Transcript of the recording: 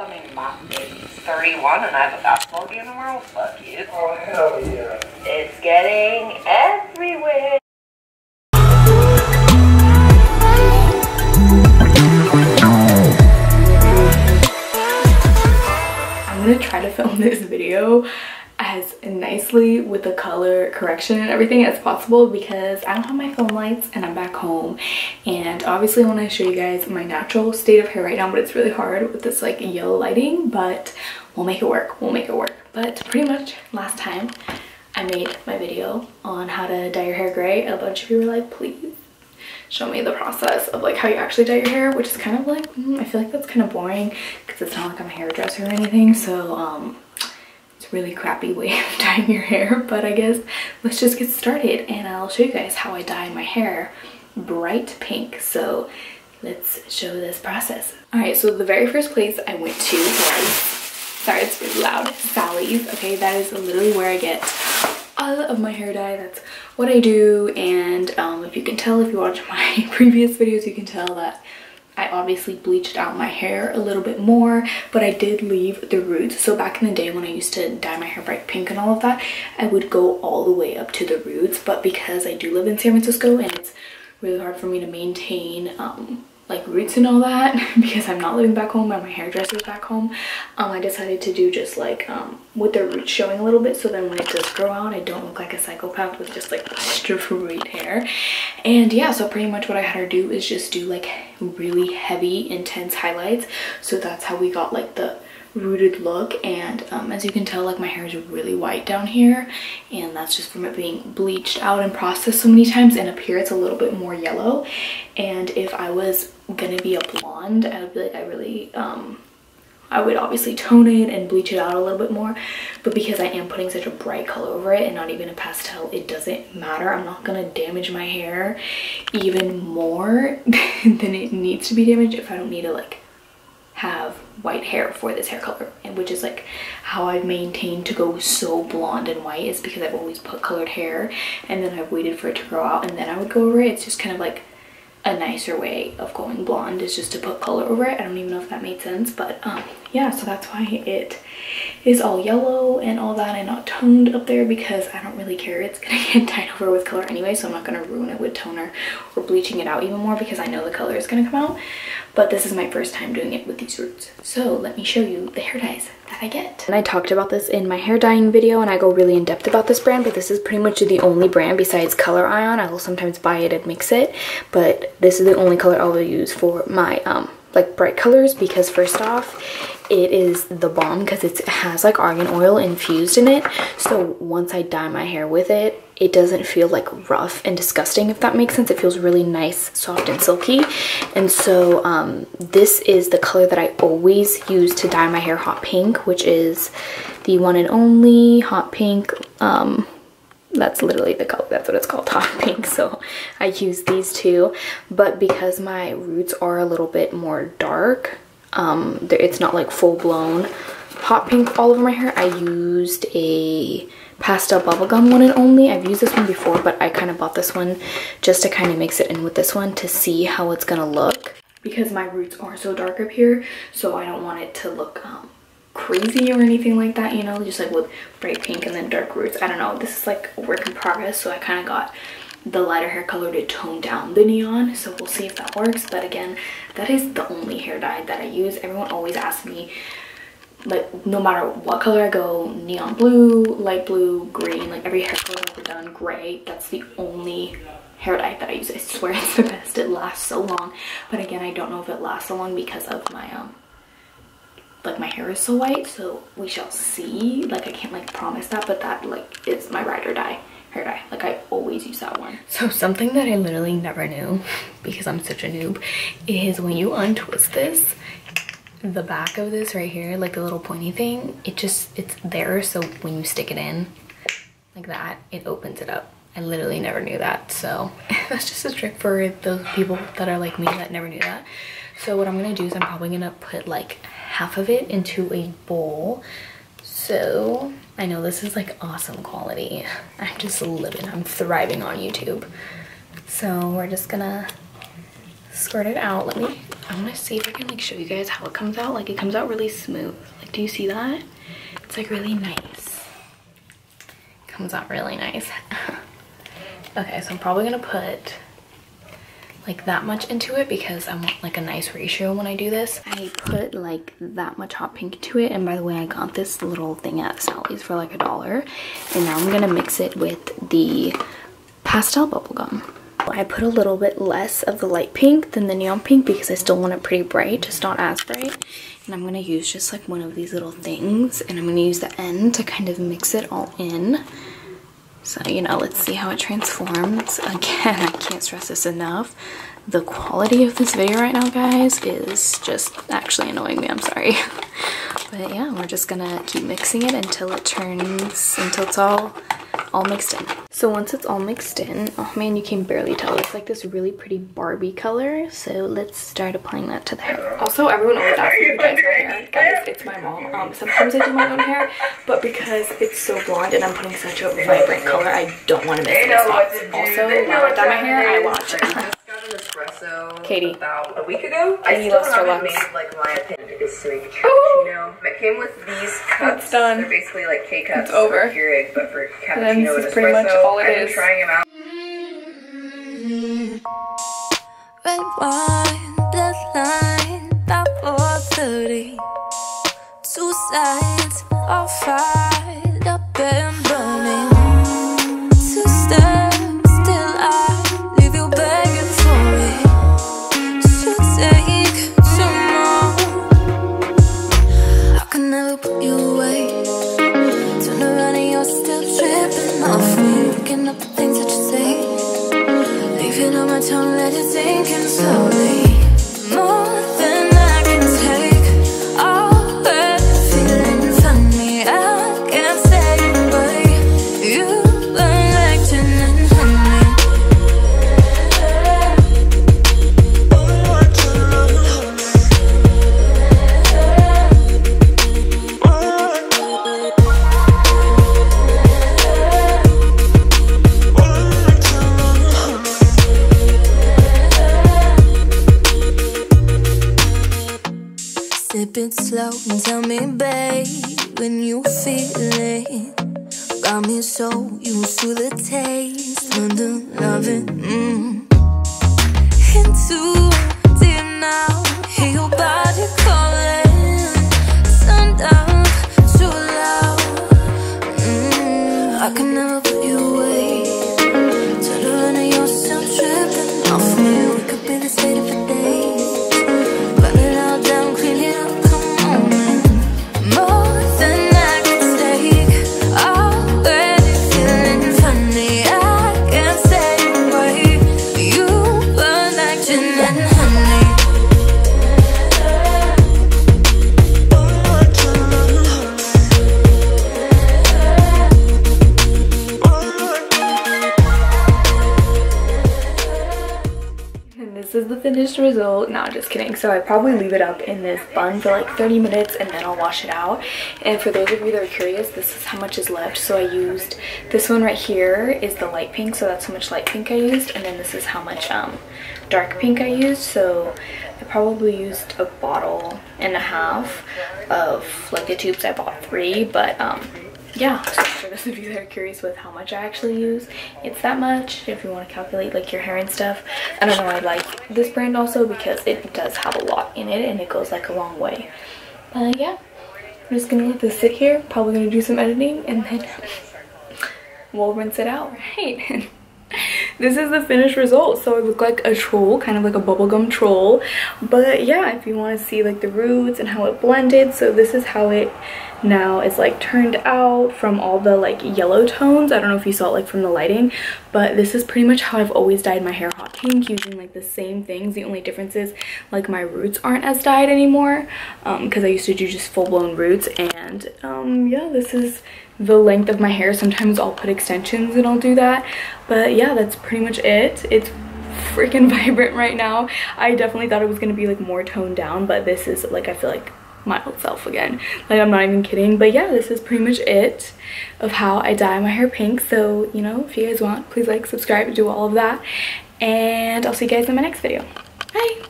I mean, my baby's 31 and I have the best boogie in the world. Fuck you. Oh, hell yeah. It's getting everywhere. I'm gonna try to film this video as nicely with the color correction and everything as possible because I don't have my phone lights and I'm back home. And obviously I want to show you guys my natural state of hair right now but it's really hard with this like yellow lighting but we'll make it work we'll make it work. But pretty much last time I made my video on how to dye your hair gray a bunch of you were like please show me the process of like how you actually dye your hair which is kind of like mm, I feel like that's kind of boring because it's not like I'm a hairdresser or anything. So um really crappy way of dyeing your hair but I guess let's just get started and I'll show you guys how I dye my hair bright pink. So let's show this process. All right so the very first place I went to was sorry it's really loud Sally's. Okay that is literally where I get all of my hair dye. That's what I do. And um, if you can tell if you watch my previous videos you can tell that I obviously bleached out my hair a little bit more, but I did leave the roots. So back in the day when I used to dye my hair bright pink and all of that, I would go all the way up to the roots. But because I do live in San Francisco and it's really hard for me to maintain um, like roots and all that because I'm not living back home and my hairdresser's back home um, I decided to do just like um, with the roots showing a little bit so then when it does grow out I don't look like a psychopath with just like straight hair. And yeah so pretty much what I had her do is just do like really heavy intense highlights. So that's how we got like the rooted look and um, as you can tell like my hair is really white down here and that's just from it being bleached out and processed so many times and up here it's a little bit more yellow. And if I was gonna be a blonde I would be like I really um, I would obviously tone it and bleach it out a little bit more but because I am putting such a bright color over it and not even a pastel it doesn't matter. I'm not gonna damage my hair even more than it needs to be damaged if I don't need to like have white hair for this hair color and which is like how I've maintained to go so blonde and white is because I've always put colored hair and then I've waited for it to grow out and then I would go over it. It's just kind of like a nicer way of going blonde is just to put color over it. I don't even know if that made sense, but um, yeah, so that's why it is all yellow and all that and not toned up there because I don't really care. It's gonna get dyed over with color anyway, so I'm not gonna ruin it with toner or bleaching it out even more because I know the color is gonna come out. But this is my first time doing it with these roots. So let me show you the hair dyes that I get. And I talked about this in my hair dyeing video and I go really in depth about this brand, but this is pretty much the only brand besides Color Ion. I will sometimes buy it and mix it, but this is the only color I will use for my um like bright colors because first off it is the bomb because it has like argan oil infused in it. So once i dye my hair with it it doesn't feel like rough and disgusting if that makes sense. It feels really nice soft and silky. And so um, this is the color that i always use to dye my hair hot pink which is the one and only hot pink. Um, that's literally the color that's what it's called hot pink. So i use these two. But because my roots are a little bit more dark um it's not like full-blown hot pink all over my hair. I used a pastel bubblegum one and only. I've used this one before but i kind of bought this one just to kind of mix it in with this one to see how it's gonna look. Because my roots are so dark up here so i don't want it to look um crazy or anything like that you know just like with bright pink and then dark roots. I don't know. This is like a work in progress so i kind of got the lighter hair color to tone down the neon so we'll see if that works. But again that is the only hair dye that i use. Everyone always asks me like no matter what color i go neon blue light blue green like every hair color i've ever done gray that's the only hair dye that i use. I swear it's the best. It lasts so long. But again i don't know if it lasts so long because of my um like my hair is so white so we shall see. Like i can't like promise that but that like is my ride or die hair dye like i always use that one so something that i literally never knew because i'm such a noob is when you untwist this the back of this right here like the little pointy thing it just it's there so when you stick it in like that it opens it up i literally never knew that so that's just a trick for those people that are like me that never knew that so what i'm gonna do is i'm probably gonna put like half of it into a bowl. So I know this is like awesome quality. I'm just living, I'm thriving on YouTube. So we're just gonna squirt it out. Let me I'm gonna see if I can like show you guys how it comes out. Like it comes out really smooth. Like, do you see that? It's like really nice. Comes out really nice. okay, so I'm probably gonna put like that much into it because I want like a nice ratio when I do this. I put like that much hot pink to it and by the way I got this little thing at Sally's for like a dollar and now I'm gonna mix it with the pastel bubblegum. I put a little bit less of the light pink than the neon pink because I still want it pretty bright, just not as bright. And I'm to use just like one of these little things and I'm to use the end to kind of mix it all in. So, you know, let's see how it transforms. Again, I can't stress this enough. The quality of this video right now, guys, is just actually annoying me. I'm sorry. But yeah, we're just gonna keep mixing it until it turns, until it's all all mixed in. So once it's all mixed in, oh man, you can barely tell. It's like this really pretty Barbie color. So let's start applying that to the hair. Also, everyone always asks me does my hair. Guys, it's my mom. Um, sometimes I do my own hair, but because it's so blonde and I'm putting such a vibrant color, I don't want to miss any spots. Also, when I dye my hair, I watch. got an espresso Katie. about a week ago. Katie I still loves haven't Starbucks. made like my opinion is so Ooh. cappuccino. It came with these cups. It's done. They're basically like K cups It's over. for Keurig, but for cappuccino And then this and is pretty much espresso. all it I've been is. trying them out. Red wine, bloodline, about 430. Two sides, all fired up and on my tongue, let it sink in slowly. Sip it slow and tell me, babe, when you feel it. Got me so used to the taste, learn to love it. Mm. Into deep now, hear your body calling. This is the finished result. No, just kidding. So I probably leave it up in this bun for like 30 minutes and then I'll wash it out. And for those of you that are curious, this is how much is left. So I used this one right here is the light pink. So that's how much light pink I used. And then this is how much um, dark pink I used. So I probably used a bottle and a half of like the tubes. I bought three, but um, yeah. So for those of you that are curious with how much i actually use it's that much if you want to calculate like your hair and stuff. I don't know i like this brand also because it does have a lot in it and it goes like a long way. But yeah. I'm just gonna let this sit here probably gonna do some editing and then we'll rinse it out. Right. This is the finished result so i look like a troll kind of like a bubblegum troll. But yeah if you want to see like the roots and how it blended so this is how it now is like turned out from all the like yellow tones. I don't know if you saw it like from the lighting but this is pretty much how i've always dyed my hair. Hot pink using like the same things. The only difference is like my roots aren't as dyed anymore um because i used to do just full-blown roots. And um yeah this is the length of my hair. Sometimes i'll put extensions and i'll do that. But yeah that's pretty much it. It's freaking vibrant right now. I definitely thought it was to be like more toned down but this is like i feel like my old self again. Like i'm not even kidding. But yeah this is pretty much it of how i dye my hair pink. So you know if you guys want please like subscribe do all of that. And i'll see you guys in my next video. Bye